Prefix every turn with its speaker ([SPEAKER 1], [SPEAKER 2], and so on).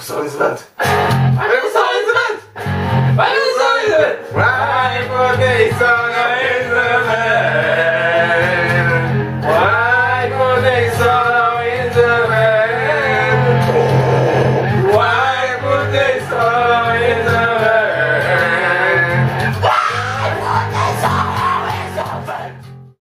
[SPEAKER 1] episode is that?
[SPEAKER 2] what episode is that? What episode is that? Right, okay, so.